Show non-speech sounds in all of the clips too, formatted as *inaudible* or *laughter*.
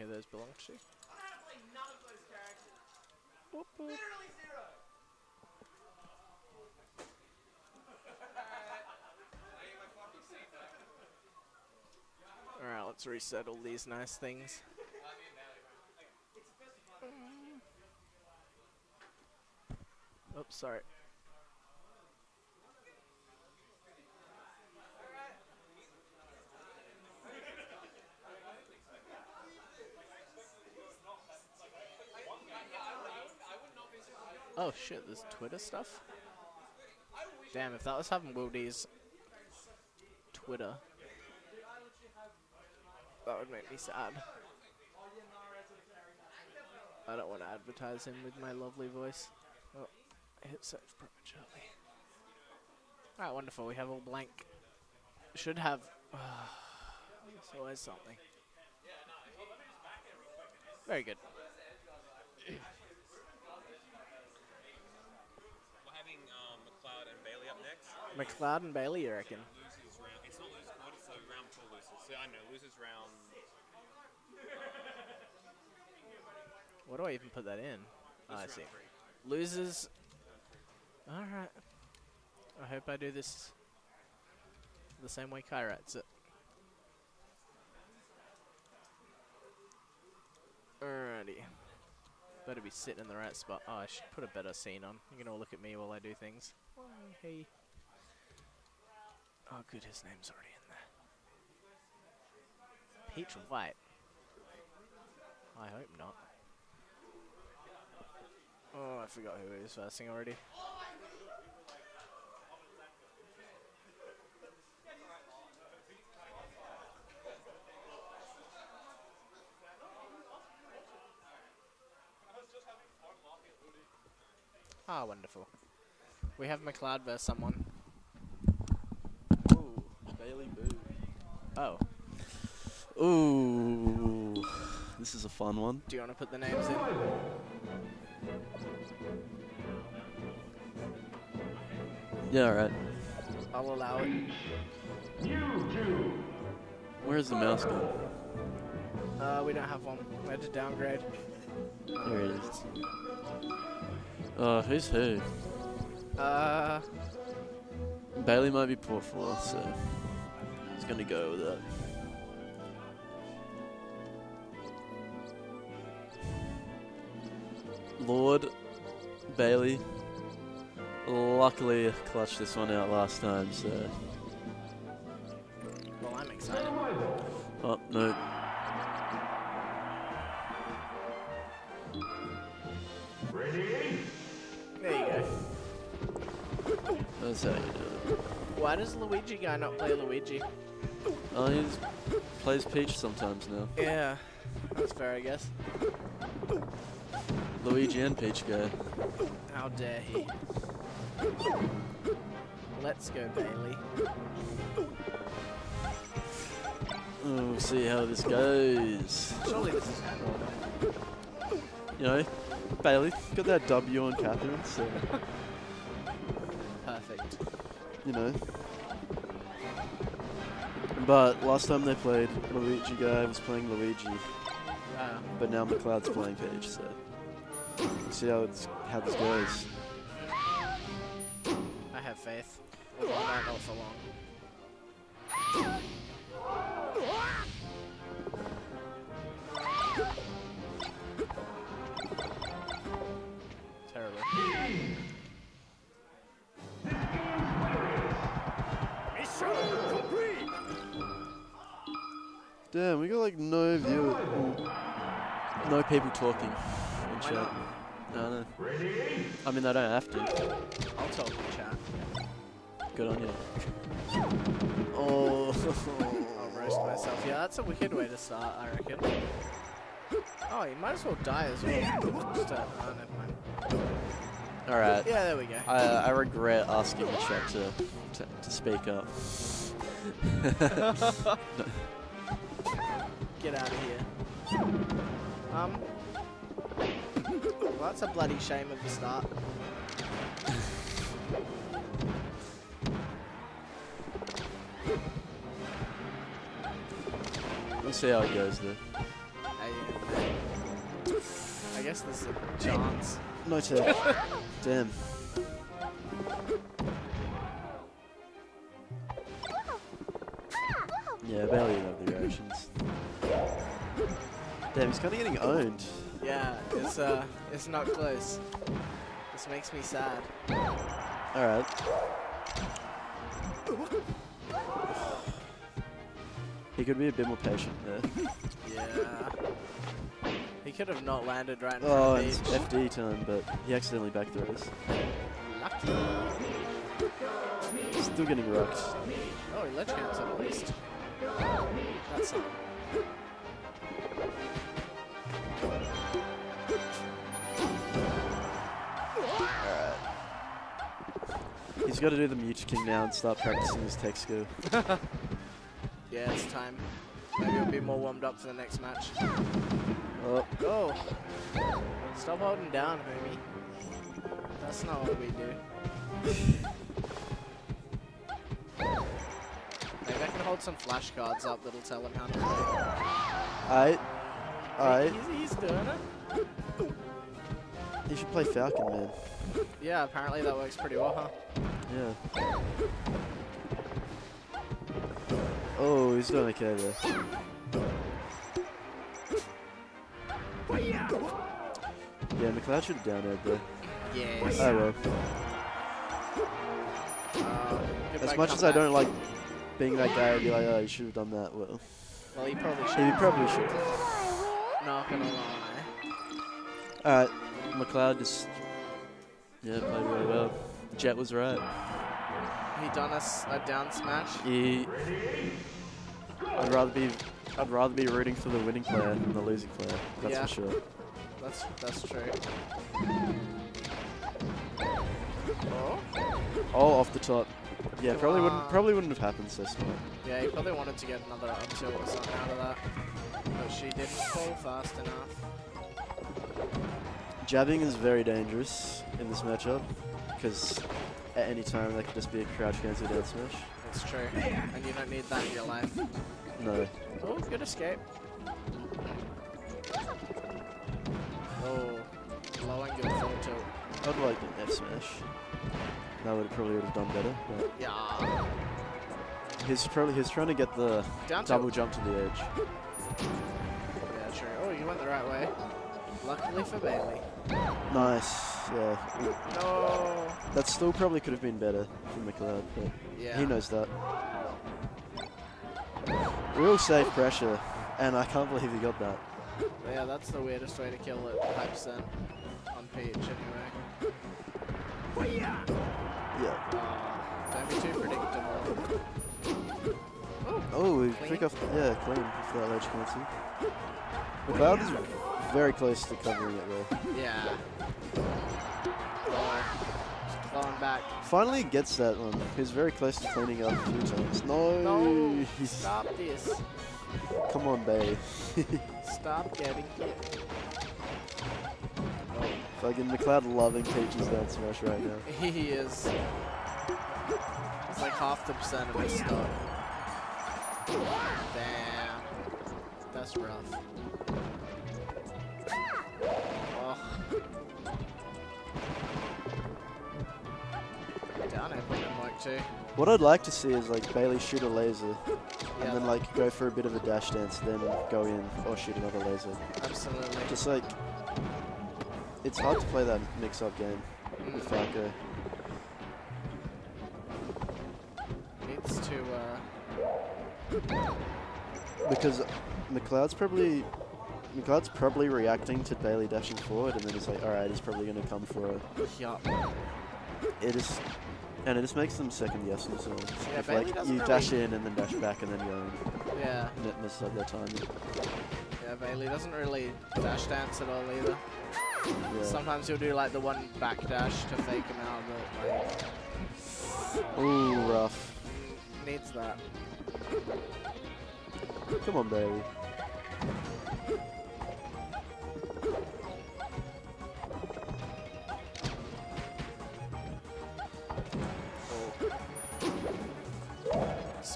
who those belong to. Whoop, whoop. Uh, alright, let's reset all these nice things. Oops, sorry. Oh shit, there's Twitter stuff? Damn, if that was having Wildy's Twitter, that would make me sad. I don't want to advertise him with my lovely voice. Oh, I hit search prematurely. Alright, wonderful. We have all blank. Should have. *sighs* there's always something. Very good. We're having um, McCloud and Bailey up next. McCloud and Bailey, you reckon? Losers round. It's not losers quarter, so round before losers. So I know losers round. What do I even put that in? Oh, I see. Losers. Alright. I hope I do this the same way Kai writes it. Alrighty. Better be sitting in the right spot. Oh, I should put a better scene on. You can all look at me while I do things. Hey. Oh, good, his name's already in there. Peach White. I hope not. Oh, I forgot who was versing already. Ah, wonderful. We have McCloud versus someone. Boo. Oh, Ooh, this is a fun one. do you want to put the names in? Yeah, alright. I'll allow it. Where's the mouse gone? Uh, we don't have one. We had to downgrade. There it is. Uh, who's who? Uh, Bailey might be poor for, so he's gonna go with that. Lawd Bailey. Luckily, clutched this one out last time, so. well, I'm excited. Oh, no. Ready? There you go. That's how you do it. Why does Luigi guy not play Luigi? Oh, he just plays Peach sometimes now. Yeah, that's fair, I guess. Luigi and Peach guy. How dare he? Let's go, Bailey. Oh, we'll see how this goes. Surely this is. You know, Bailey got that W on Catherine, so *laughs* Perfect. you know. But last time they played, Luigi guy was playing Luigi, but now McCloud's playing Peach, so we'll see how it's how this goes. I have faith. Don't know for long. Damn, we got like no view, no people talking in chat. No, no. I mean, they don't have to. I'll talk in chat. Good on you. Oh, I'll roast myself. Yeah, that's a wicked way to start, I reckon. Oh, you might as well die as well. Just, uh, oh, never mind. All right. Yeah, there we go. I, I regret asking the chat to, to, to speak up. *laughs* *laughs* Get out of here. Um. Well, that's a bloody shame of the start. Let's see how it goes though. I, guess there's a chance. No tech. *laughs* Damn. Yeah, Bailey didn't the reactions. Damn, he's kind of getting owned. Yeah, it's uh, it's not close. This makes me sad. Alright. He could be a bit more patient there. Yeah. He could have not landed right in Oh, front of it's. FD time, but he accidentally back throws. Lucky. Still getting rocked. Oh, he ledge cancelled at least. That's not. He's got to do the Mew2King now and start practicing his tech skill. *laughs* Yeah, it's time. Maybe he'll be more warmed up for the next match. Oh, Oh! Stop holding down, homie. That's not what we do. Maybe I can hold some flashcards up that'll tell him how to play. alright. Alright. He's, he's doing it. He should play Falcon, man. Yeah, apparently that works pretty well, huh? Yeah. Oh, he's doing okay there. Yeah, McCloud should have down there. Yes. Oh well. Uh, As much as I don't like being that guy, I'd be like, oh, you should have done that. Well, Well, he probably should. he probably should. Not gonna lie. Alright, McCloud just. Yeah, played really well. Jet was right. He done us a down smash. He. I'd rather be. I'd rather be rooting for the winning player than the losing player. That's Yeah. for sure. That's that's true. Oh, Oh, off the top. Yeah, Come probably wouldn't probably wouldn't have happened so smart. yeah, he probably wanted to get another up tilt or something out of that, but she didn't fall fast enough. Jabbing is very dangerous in this matchup because at any time that could just be a crouch cancel down smash. It's true, and you don't need that in your life. No. Oh, good escape. Oh, low good full tilt. I'd like an F smash. That would probably would have done better. But Yeah. he's probably he's trying to get the Down double tilt. jump to the edge. Yeah, true. Oh, you went the right way. Luckily for Bailey. Nice. Yeah. No. That still probably could have been better from McCloud, but Yeah. he knows that. Real safe pressure, and I can't believe he got that. Yeah, that's the weirdest way to kill it. Hype percent on Peach anyway. Yeah. Uh, don't be too predictable. Oh, we pick off, yeah, clean off that ledge cancel. McCloud is very close to covering it though. yeah. Back. Finally gets that one. He's very close to cleaning up a few times. No! No, He's- stop this. Come on, Bay. Stop getting hit. Fucking McCloud loving Peach's down smash right now. *laughs* He is. It's like half the percent of his stuff. Damn. That's rough. Too. What I'd like to see is like Bailey shoot a laser, Yeah, and then like go for a bit of a dash dance, then go in or shoot another laser. absolutely. Just like it's hard to play that mix-up game with Mm, Falco. needs to. Uh, Because McCloud's probably McCloud's probably reacting to Bailey dashing forward, and then he's like, all right, he's probably going to come for a. yup. It is, and it just makes them second guess themselves. Yeah, if Bailey like you dash in and then dash back and then in, Yeah. it messes up their timing. Yeah, Bailey doesn't really dash dance at all either. Yeah. Sometimes he'll do like the one back dash to fake him out, but like Ooh, rough. needs that. Come on, Bailey.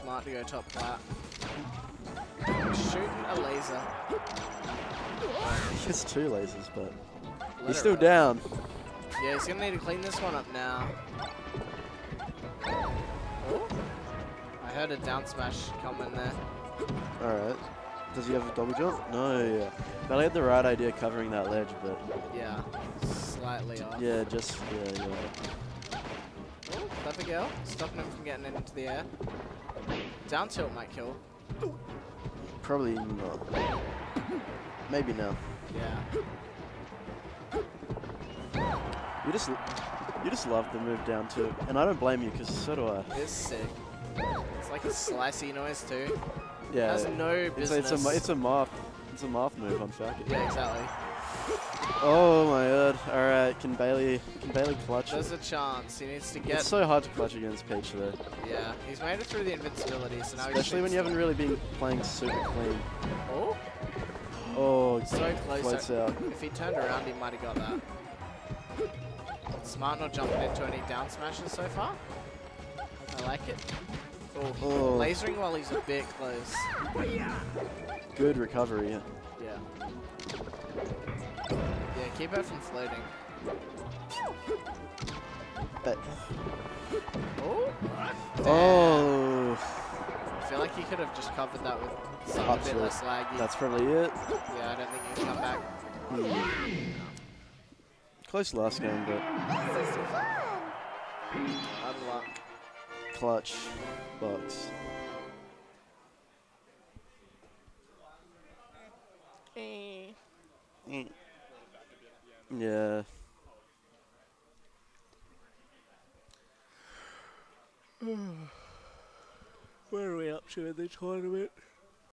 Smart to go top flat. Shooting a laser. He has two lasers, but Let He's still rip. down. Yeah, he's gonna need to clean this one up now. Oh. I heard a down smash coming there. Alright. Does he have a double jump? No, yeah. Bailey had the right idea covering that ledge, but Yeah, slightly off. yeah, just, yeah, yeah. Oh, clever girl, stopping him from getting into the air. Down tilt might kill. Probably not. Maybe now. Yeah. You just, you just love the move down tilt, and I don't blame you because so do I. It's sick. It's like a slicey noise too. Yeah. Has no it's, business. it's a, mo- it's a moth, it's a moth move on Falcon. yeah, exactly. Oh my god! All right, can Bailey, can Bailey clutch? There's it? a chance. He needs to get. It's so hard to clutch against Peach though, yeah, he's made it through the invincibility, so now especially when you haven't really been playing super clean. Oh, Oh, so close. out. If he turned around, he might have got that. Smart not jumping into any down smashes so far. I like it. Oh, Oh. lasering while he's a bit close. Good recovery. Yeah. Yeah, keep it from floating. But, Oh, oh, I feel like he could have just covered that with something a bit less laggy. that's probably it. yeah, I don't think he can come back. Hmm. Close last game, but Unluck. clutch box. Mm. Yeah. *sighs* Where are we up to in the tournament?